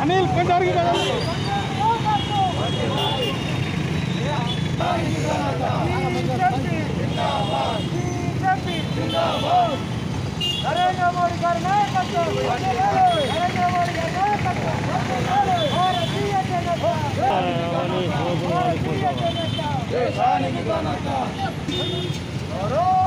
అనిల్ కొంచెం అడిగి నరేంద్ర మోడీ గారి నాయకత్వం నరేంద్ర మోడీ గారి నాయకత్వం భారతీయ జనతా భారతీయ జనతా భారత్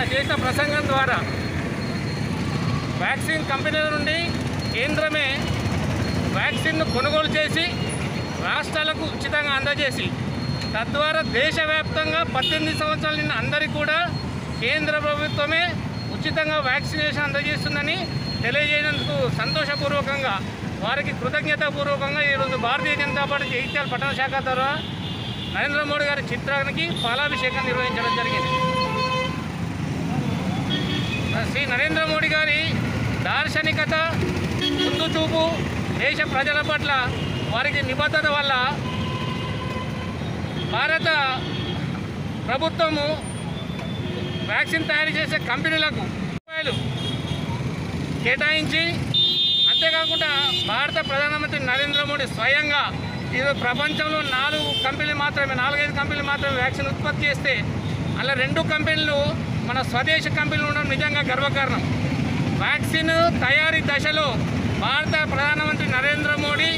నిన్న చేసిన ప్రసంగం ద్వారా వ్యాక్సిన్ కంపెనీల నుండి కేంద్రమే వ్యాక్సిన్ను కొనుగోలు చేసి రాష్ట్రాలకు ఉచితంగా అందజేసి తద్వారా దేశవ్యాప్తంగా పద్దెనిమిది సంవత్సరాల నిన్న అందరికీ కూడా కేంద్ర ప్రభుత్వమే ఉచితంగా వ్యాక్సినేషన్ అందజేస్తుందని తెలియజేయనందుకు సంతోషపూర్వకంగా వారికి కృతజ్ఞతాపూర్వకంగా ఈరోజు భారతీయ జనతా పార్టీ జగిత్యాల పట్టణ శాఖ ద్వారా నరేంద్ర మోడీ గారి చిత్రానికి పాలాభిషేకం నిర్వహించడం జరిగింది. శ్రీ నరేంద్ర మోడీ గారి దార్శనికత ముందు చూపు దేశ ప్రజల పట్ల వారికి నిబద్ధత వల్ల భారత ప్రభుత్వము వ్యాక్సిన్ తయారు చేసే కంపెనీలకు రూపాయలు కేటాయించి అంతేకాకుండా భారత ప్రధానమంత్రి నరేంద్ర మోడీ స్వయంగా ఈరోజు ప్రపంచంలో నాలుగు కంపెనీలు మాత్రమే నాలుగైదు కంపెనీలు మాత్రమే వ్యాక్సిన్ ఉత్పత్తి చేస్తే అలా రెండు కంపెనీలు మన స్వదేశ కంపెనీలు ఉండడం నిజంగా గర్వకారణం. వ్యాక్సిన్ తయారీ దశలో భారత ప్రధానమంత్రి నరేంద్ర మోడీ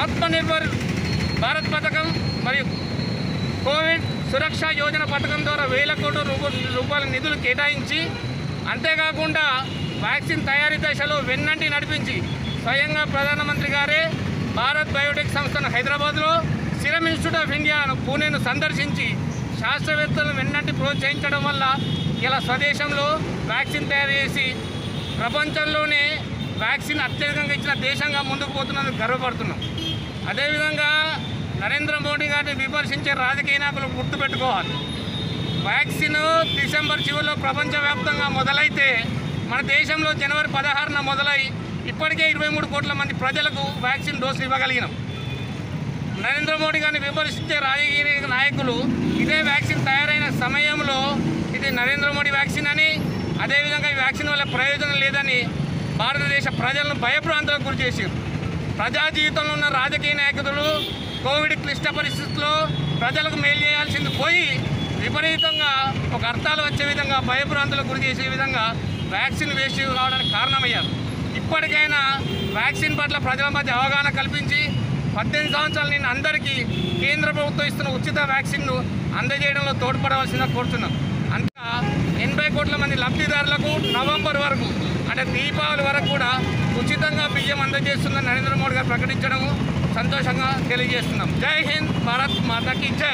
ఆత్మనిర్భర్ భారత్ పథకం మరియు కోవిడ్ సురక్ష యోజన పథకం ద్వారా వేల కోట్ల రూపాయల నిధులు కేటాయించి అంతేకాకుండా వ్యాక్సిన్ తయారీ దశలో వెన్నంటి నడిపించి స్వయంగా ప్రధానమంత్రి గారే భారత్ బయోటెక్ సంస్థను హైదరాబాద్లో సిరమ్ ఇన్స్టిట్యూట్ ఆఫ్ ఇండియాను పూణేను సందర్శించి శాస్త్రవేత్తలను వెన్నంటి ప్రోత్సహించడం వల్ల ఇలా స్వదేశంలో వ్యాక్సిన్ తయారు చేసి ప్రపంచంలోనే వ్యాక్సిన్ అత్యధికంగా ఇచ్చిన దేశంగా ముందుకు పోతున్నందుకు గర్వపడుతున్నాం. అదేవిధంగా నరేంద్ర మోడీ గారిని విమర్శించే రాజకీయ నాయకులు గుర్తుపెట్టుకోవాలి. వ్యాక్సిన్ డిసెంబర్ చివరిలో ప్రపంచవ్యాప్తంగా మొదలైతే మన దేశంలో జనవరి పదహారున మొదలై ఇప్పటికే ఇరవై మూడు కోట్ల మంది ప్రజలకు వ్యాక్సిన్ డోసులు ఇవ్వగలిగినాం. నరేంద్ర మోడీ గారిని విమర్శించే రాజకీయ నాయకులు ఇదే వ్యాక్సిన్ తయారైన సమయంలో ఇది నరేంద్ర మోడీ వ్యాక్సిన్ అని అదేవిధంగా ఈ వ్యాక్సిన్ వల్ల ప్రయోజనం లేదని భారతదేశ ప్రజలను భయప్రాంతాలకు గురి చేశారు ప్రజా జీవితంలో ఉన్న రాజకీయ నాయకులు కోవిడ్ క్లిష్ట పరిస్థితుల్లో ప్రజలకు మేలు చేయాల్సింది పోయి విపరీతంగా ఒక అర్థాలు వచ్చే విధంగా భయభ్రాంతులకు గురి చేసే విధంగా వ్యాక్సిన్ వేస్ట్ కావడానికి కారణమయ్యారు. ఇప్పటికైనా వ్యాక్సిన్ పట్ల ప్రజల మధ్య అవగాహన కల్పించి పద్దెనిమిది సంవత్సరాలు నేను అందరికీ కేంద్ర ప్రభుత్వం ఇస్తున్న ఉచిత వ్యాక్సిన్ను అందజేయడంలో తోడ్పడవలసిందిగా కోరుతున్నాం అంతా ఎనభై కోట్ల మంది లబ్ధిదారులకు నవంబర్ వరకు అంటే దీపావళి వరకు కూడా ఉచితంగా బియ్యం అందజేస్తుందని నరేంద్ర మోడీ గారు ప్రకటించడము సంతోషంగా తెలియజేస్తున్నాం. జై హింద్ భారత్ మాతాకి జై.